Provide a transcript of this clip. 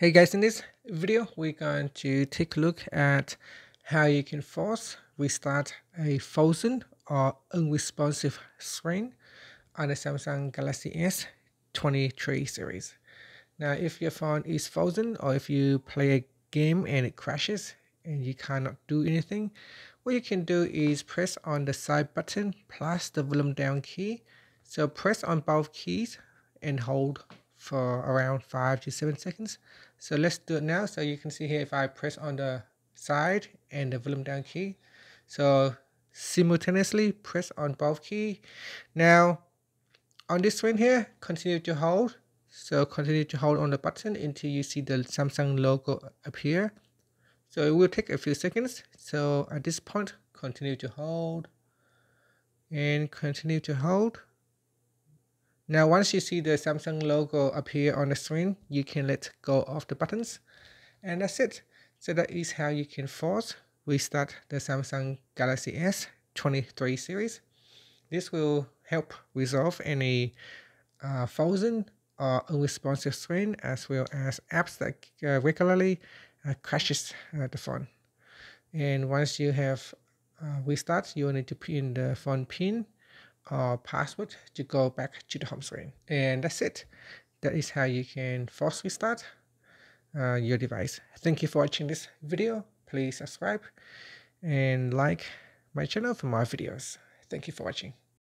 Hey guys, in this video, we're going to take a look at how you can force restart a frozen or unresponsive screen on the Samsung Galaxy S23 series. Now, if your phone is frozen or if you play a game and it crashes and you cannot do anything, what you can do is press on the side button plus the volume down key. So press on both keys and hold for around 5 to 7 seconds. So let's do it now. So you can see here if I press on the side and the volume down key. So simultaneously press on both key. Now on this screen here, continue to hold. So continue to hold on the button until you see the Samsung logo appear. So it will take a few seconds. So at this point, continue to hold and continue to hold. Now, once you see the Samsung logo appear on the screen, you can let go of the buttons. And that's it. So that is how you can force restart the Samsung Galaxy S23 series. This will help resolve any uh, frozen or unresponsive screen as well as apps that uh, regularly uh, crashes uh, the phone. And once you have uh, restart, you will need to pin the phone pin or password to go back to the home screen. And that's it. That is how you can force restart uh, your device. Thank you for watching this video. Please subscribe and like my channel for more videos. Thank you for watching.